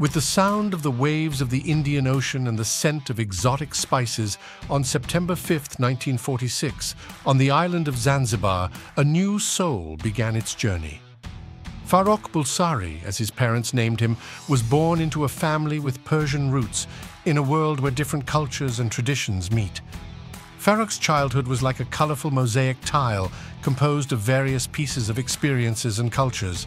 With the sound of the waves of the Indian Ocean and the scent of exotic spices, on September 5, 1946, on the island of Zanzibar, a new soul began its journey. Farrokh Bulsari, as his parents named him, was born into a family with Persian roots in a world where different cultures and traditions meet. Farrokh's childhood was like a colorful mosaic tile composed of various pieces of experiences and cultures.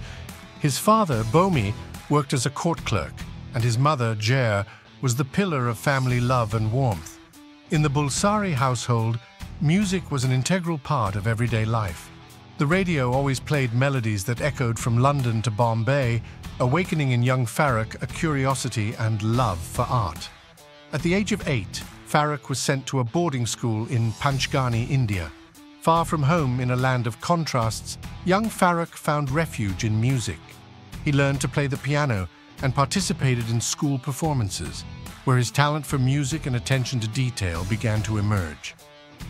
His father, Bomi, worked as a court clerk, and his mother, Jair, was the pillar of family love and warmth. In the Bulsari household, music was an integral part of everyday life. The radio always played melodies that echoed from London to Bombay, awakening in young Farrokh a curiosity and love for art. At the age of eight, Farrokh was sent to a boarding school in Panchgani, India. Far from home in a land of contrasts, young Farrokh found refuge in music. He learned to play the piano and participated in school performances, where his talent for music and attention to detail began to emerge.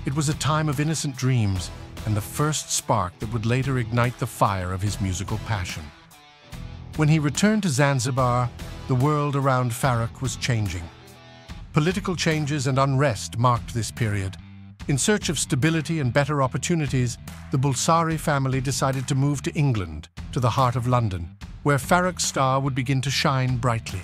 It was a time of innocent dreams and the first spark that would later ignite the fire of his musical passion. When he returned to Zanzibar, the world around Farrokh was changing. Political changes and unrest marked this period. In search of stability and better opportunities, the Bulsari family decided to move to England, to the heart of London, where Farrokh's star would begin to shine brightly.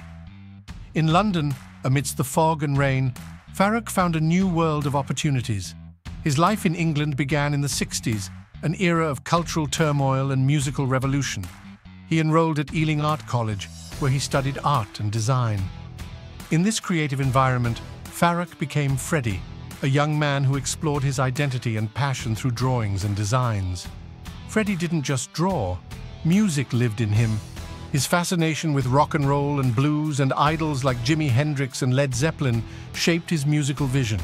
In London, amidst the fog and rain, Farrokh found a new world of opportunities. His life in England began in the 60s, an era of cultural turmoil and musical revolution. He enrolled at Ealing Art College, where he studied art and design. In this creative environment, Farrokh became Freddie, a young man who explored his identity and passion through drawings and designs. Freddie didn't just draw, music lived in him, his fascination with rock and roll and blues and idols like Jimi Hendrix and Led Zeppelin shaped his musical vision.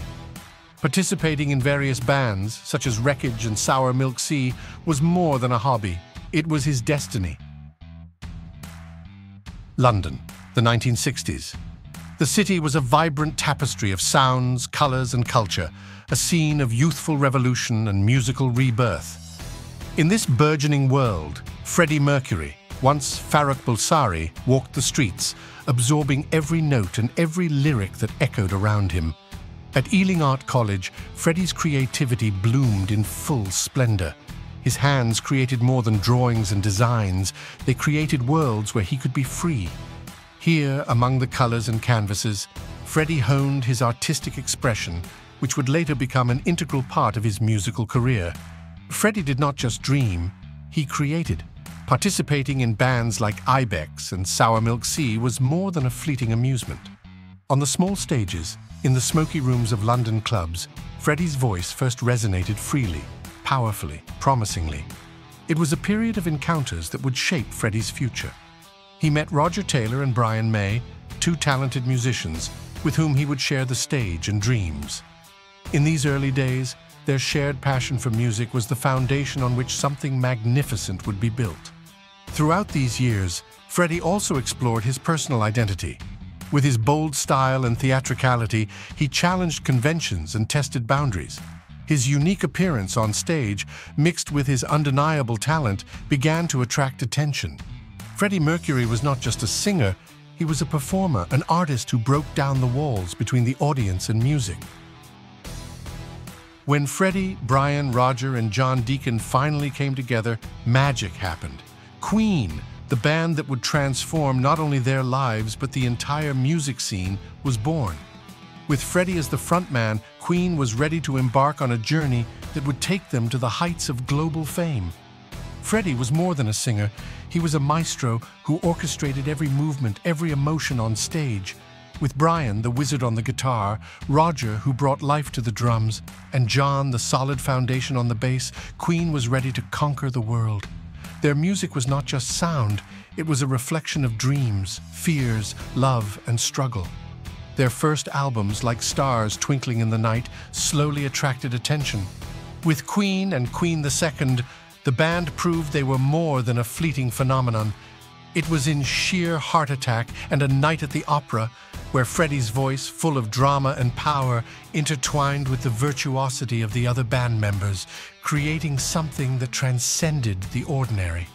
Participating in various bands, such as Wreckage and Sour Milk Sea, was more than a hobby. It was his destiny. London, the 1960s. The city was a vibrant tapestry of sounds, colours and culture, a scene of youthful revolution and musical rebirth. In this burgeoning world, Freddie Mercury, once Farrokh Bulsari, walked the streets, absorbing every note and every lyric that echoed around him. At Ealing Art College, Freddie's creativity bloomed in full splendor. His hands created more than drawings and designs. They created worlds where he could be free. Here, among the colors and canvases, Freddie honed his artistic expression, which would later become an integral part of his musical career. Freddie did not just dream, he created. Participating in bands like Ibex and Sour Milk Sea was more than a fleeting amusement. On the small stages, in the smoky rooms of London clubs, Freddie's voice first resonated freely, powerfully, promisingly. It was a period of encounters that would shape Freddie's future. He met Roger Taylor and Brian May, two talented musicians with whom he would share the stage and dreams. In these early days, their shared passion for music was the foundation on which something magnificent would be built. Throughout these years, Freddie also explored his personal identity. With his bold style and theatricality, he challenged conventions and tested boundaries. His unique appearance on stage, mixed with his undeniable talent, began to attract attention. Freddie Mercury was not just a singer, he was a performer, an artist who broke down the walls between the audience and music. When Freddie, Brian, Roger, and John Deacon finally came together, magic happened. Queen, the band that would transform not only their lives but the entire music scene, was born. With Freddie as the frontman, Queen was ready to embark on a journey that would take them to the heights of global fame. Freddie was more than a singer. He was a maestro who orchestrated every movement, every emotion on stage. With Brian, the wizard on the guitar, Roger, who brought life to the drums, and John, the solid foundation on the bass, Queen was ready to conquer the world. Their music was not just sound, it was a reflection of dreams, fears, love, and struggle. Their first albums, like stars twinkling in the night, slowly attracted attention. With Queen and Queen II, the band proved they were more than a fleeting phenomenon. It was in sheer heart attack and a night at the opera where Freddie's voice, full of drama and power, intertwined with the virtuosity of the other band members, creating something that transcended the ordinary.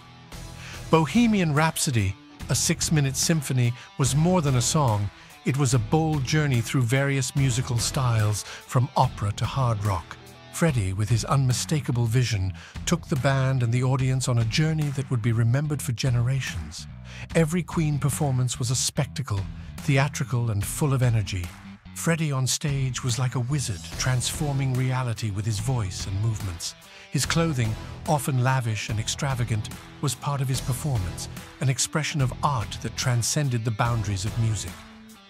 Bohemian Rhapsody, A six-minute symphony was more than a song. It was a bold journey through various musical styles, from opera to hard rock. Freddie, with his unmistakable vision, took the band and the audience on a journey that would be remembered for generations. Every Queen performance was a spectacle, theatrical and full of energy. Freddie on stage was like a wizard, transforming reality with his voice and movements. His clothing, often lavish and extravagant, was part of his performance, an expression of art that transcended the boundaries of music.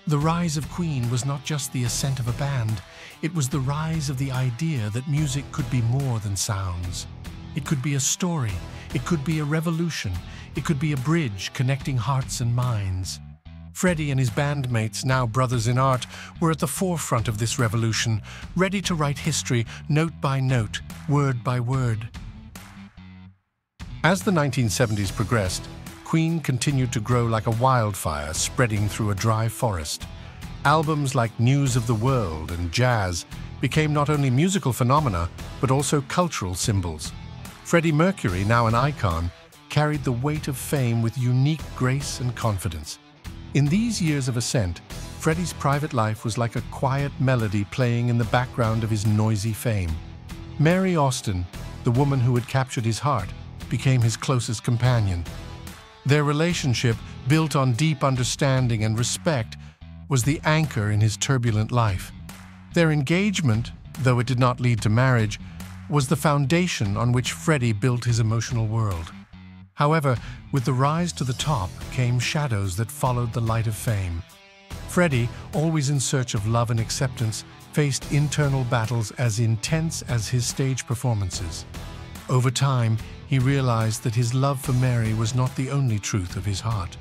The rise of Queen was not just the ascent of a band, it was the rise of the idea that music could be more than sounds. It could be a story, it could be a revolution, it could be a bridge connecting hearts and minds. Freddie and his bandmates, now brothers in art, were at the forefront of this revolution, ready to write history note by note, word by word. As the 1970s progressed, Queen continued to grow like a wildfire spreading through a dry forest. Albums like News of the World and Jazz became not only musical phenomena, but also cultural symbols. Freddie Mercury, now an icon, carried the weight of fame with unique grace and confidence. In these years of ascent, Freddie's private life was like a quiet melody playing in the background of his noisy fame. Mary Austin, the woman who had captured his heart, became his closest companion. Their relationship, built on deep understanding and respect, was the anchor in his turbulent life. Their engagement, though it did not lead to marriage, was the foundation on which Freddie built his emotional world. However, with the rise to the top came shadows that followed the light of fame. Freddie, always in search of love and acceptance, faced internal battles as intense as his stage performances. Over time, he realized that his love for Mary was not the only truth of his heart.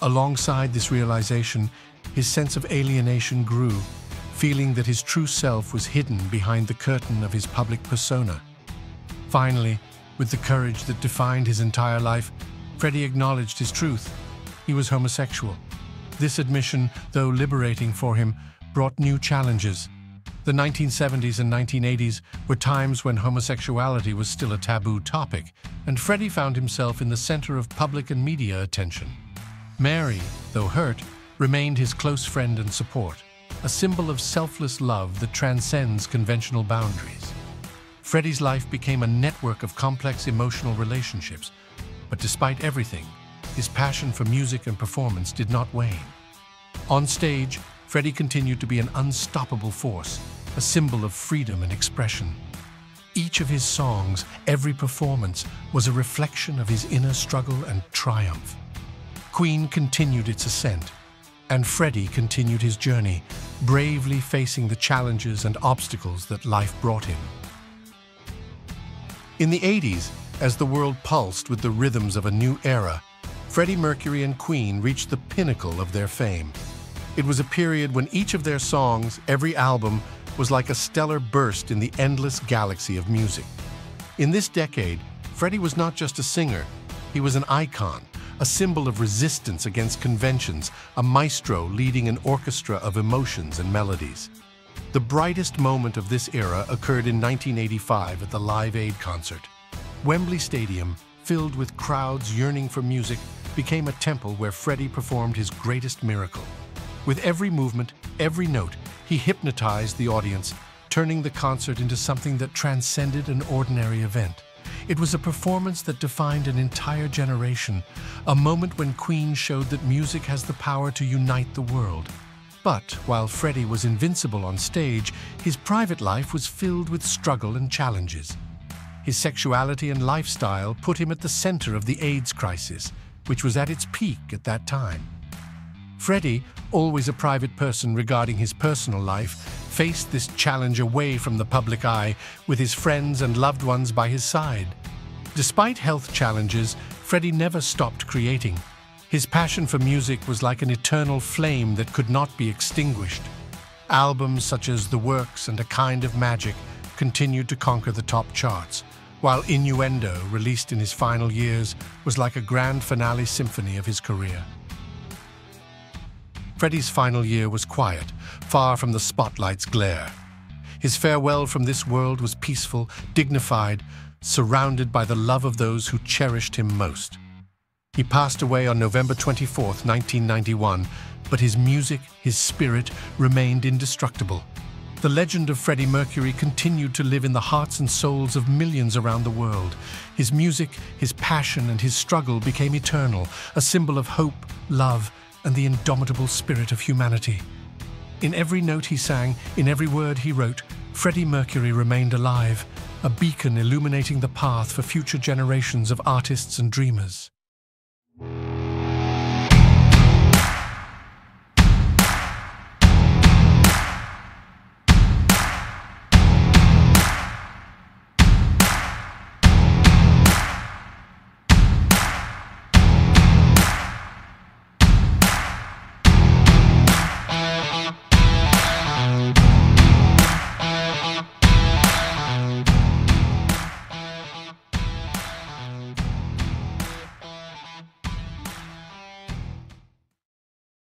Alongside this realization, his sense of alienation grew, feeling that his true self was hidden behind the curtain of his public persona. Finally, with the courage that defined his entire life, Freddie acknowledged his truth. He was homosexual. This admission, though liberating for him, brought new challenges. The 1970s and 1980s were times when homosexuality was still a taboo topic, and Freddie found himself in the center of public and media attention. Mary, though hurt, remained his close friend and support, a symbol of selfless love that transcends conventional boundaries. Freddie's life became a network of complex emotional relationships, but despite everything, his passion for music and performance did not wane. On stage, Freddie continued to be an unstoppable force, a symbol of freedom and expression. Each of his songs, every performance, was a reflection of his inner struggle and triumph. Queen continued its ascent, and Freddie continued his journey, bravely facing the challenges and obstacles that life brought him. In the 80s, as the world pulsed with the rhythms of a new era, Freddie Mercury and Queen reached the pinnacle of their fame. It was a period when each of their songs, every album, was like a stellar burst in the endless galaxy of music. In this decade, Freddie was not just a singer, he was an icon, a symbol of resistance against conventions, a maestro leading an orchestra of emotions and melodies. The brightest moment of this era occurred in 1985 at the Live Aid concert. Wembley Stadium, filled with crowds yearning for music, became a temple where Freddie performed his greatest miracle. With every movement, every note, he hypnotized the audience, turning the concert into something that transcended an ordinary event. It was a performance that defined an entire generation, a moment when Queen showed that music has the power to unite the world. But while Freddie was invincible on stage, his private life was filled with struggle and challenges. His sexuality and lifestyle put him at the center of the AIDS crisis, which was at its peak at that time. Freddie, always a private person regarding his personal life, faced this challenge away from the public eye with his friends and loved ones by his side. Despite health challenges, Freddie never stopped creating. His passion for music was like an eternal flame that could not be extinguished. Albums such as The Works and A Kind of Magic continued to conquer the top charts, while Innuendo, released in his final years, was like a grand finale symphony of his career. Freddie's final year was quiet, far from the spotlight's glare. His farewell from this world was peaceful, dignified, surrounded by the love of those who cherished him most. He passed away on November 24, 1991, but his music, his spirit, remained indestructible. The legend of Freddie Mercury continued to live in the hearts and souls of millions around the world. His music, his passion, and his struggle became eternal, a symbol of hope, love, and the indomitable spirit of humanity. In every note he sang, in every word he wrote, Freddie Mercury remained alive, a beacon illuminating the path for future generations of artists and dreamers you